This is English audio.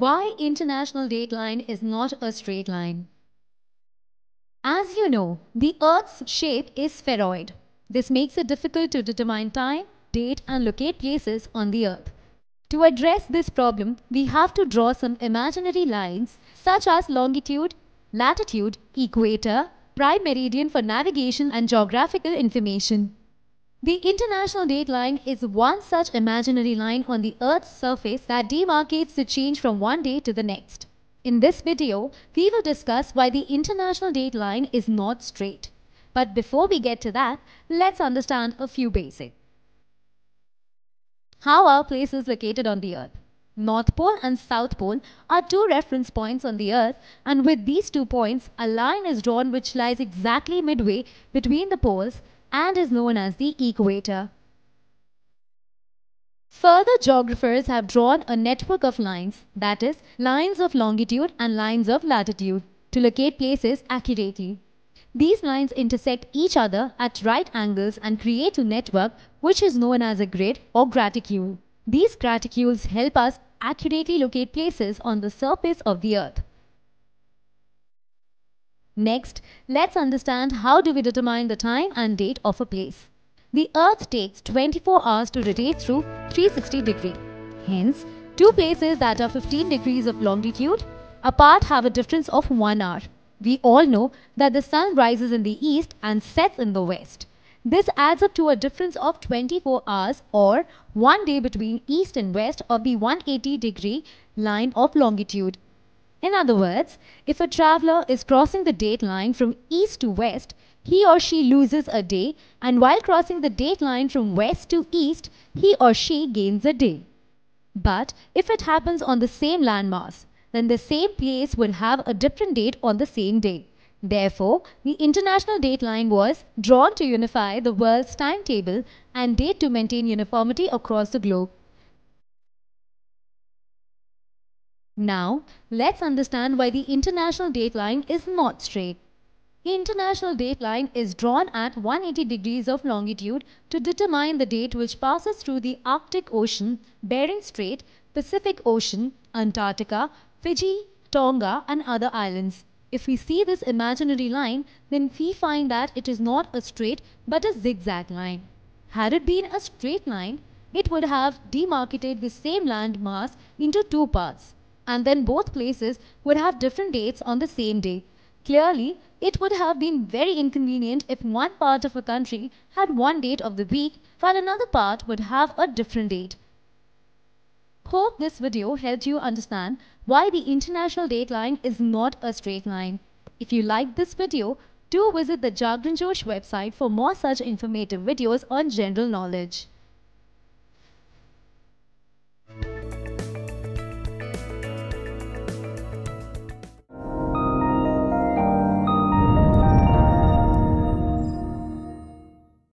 Why international dateline is not a straight line? As you know, the Earth's shape is spheroid. This makes it difficult to determine time, date and locate places on the Earth. To address this problem, we have to draw some imaginary lines such as longitude, latitude, equator, prime meridian for navigation and geographical information. The International Dateline is one such imaginary line on the Earth's surface that demarcates the change from one day to the next. In this video, we will discuss why the International Dateline is not straight. But before we get to that, let's understand a few basics. How are places located on the Earth? North Pole and South Pole are two reference points on the Earth and with these two points, a line is drawn which lies exactly midway between the poles and is known as the equator. Further geographers have drawn a network of lines, that is, lines of longitude and lines of latitude, to locate places accurately. These lines intersect each other at right angles and create a network which is known as a grid or graticule. These graticules help us accurately locate places on the surface of the earth. Next, let's understand how do we determine the time and date of a place. The earth takes 24 hours to rotate through 360 degree. Hence, two places that are 15 degrees of longitude apart have a difference of 1 hour. We all know that the sun rises in the east and sets in the west. This adds up to a difference of 24 hours or one day between east and west of the 180 degree line of longitude. In other words, if a traveler is crossing the date line from east to west, he or she loses a day and while crossing the date line from west to east, he or she gains a day. But if it happens on the same landmass, then the same place will have a different date on the same day. Therefore, the international date line was drawn to unify the world's timetable and date to maintain uniformity across the globe. Now, let's understand why the international dateline is not straight. The international dateline is drawn at 180 degrees of longitude to determine the date which passes through the Arctic Ocean, Bering Strait, Pacific Ocean, Antarctica, Fiji, Tonga and other islands. If we see this imaginary line, then we find that it is not a straight but a zigzag line. Had it been a straight line, it would have demarcated the same land mass into two parts and then both places would have different dates on the same day. Clearly, it would have been very inconvenient if one part of a country had one date of the week while another part would have a different date. Hope this video helped you understand why the international date line is not a straight line. If you liked this video, do visit the Jagran Josh website for more such informative videos on general knowledge.